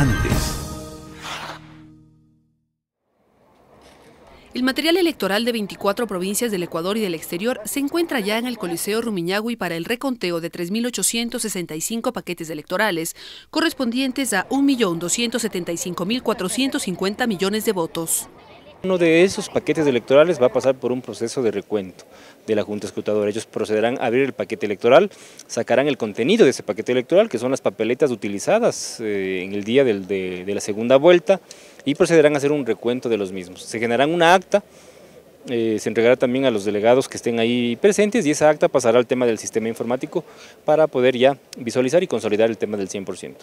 Andes. El material electoral de 24 provincias del Ecuador y del exterior se encuentra ya en el Coliseo Rumiñahui para el reconteo de 3.865 paquetes electorales, correspondientes a 1.275.450 millones de votos. Uno de esos paquetes electorales va a pasar por un proceso de recuento de la Junta Escrutadora. Ellos procederán a abrir el paquete electoral, sacarán el contenido de ese paquete electoral, que son las papeletas utilizadas eh, en el día de, de la segunda vuelta, y procederán a hacer un recuento de los mismos. Se generarán una acta eh, se entregará también a los delegados que estén ahí presentes y esa acta pasará al tema del sistema informático para poder ya visualizar y consolidar el tema del 100%.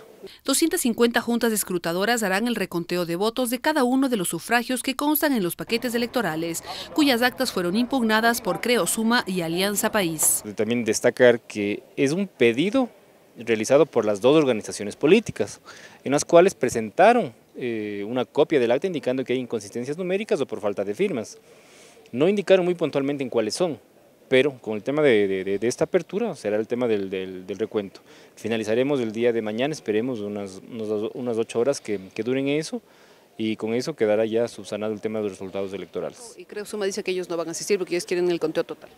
250 juntas escrutadoras harán el reconteo de votos de cada uno de los sufragios que constan en los paquetes electorales, cuyas actas fueron impugnadas por Creo Suma y Alianza País. También destacar que es un pedido realizado por las dos organizaciones políticas, en las cuales presentaron eh, una copia del acta indicando que hay inconsistencias numéricas o por falta de firmas. No indicaron muy puntualmente en cuáles son, pero con el tema de, esta apertura será el tema del, recuento. Finalizaremos el día de mañana, esperemos unas, unas ocho horas que, duren eso y con eso quedará ya subsanado el tema de los resultados electorales. Y creo que Suma dice que ellos no van a asistir porque ellos quieren el conteo total.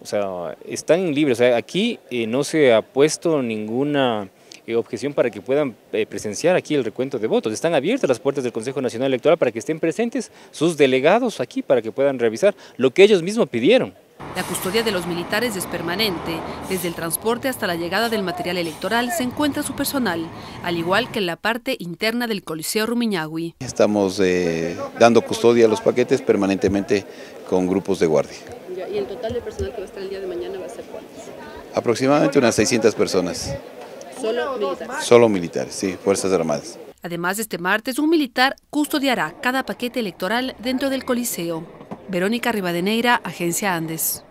O sea, están libres, o sea, aquí eh, no se ha puesto ninguna objeción para que puedan eh, presenciar aquí el recuento de votos. Están abiertas las puertas del Consejo Nacional Electoral para que estén presentes sus delegados aquí para que puedan revisar lo que ellos mismos pidieron. La custodia de los militares es permanente. Desde el transporte hasta la llegada del material electoral se encuentra su personal, al igual que en la parte interna del Coliseo Rumiñahui. Estamos eh, dando custodia a los paquetes permanentemente con grupos de guardia. ¿Y el total de personal que va a estar el día de mañana va a ser cuántos? Aproximadamente unas 600 personas. ¿Solo militares? Solo militares, sí, Fuerzas Armadas. Además, este martes un militar custodiará cada paquete electoral dentro del Coliseo. Verónica Rivadeneira, Agencia Andes.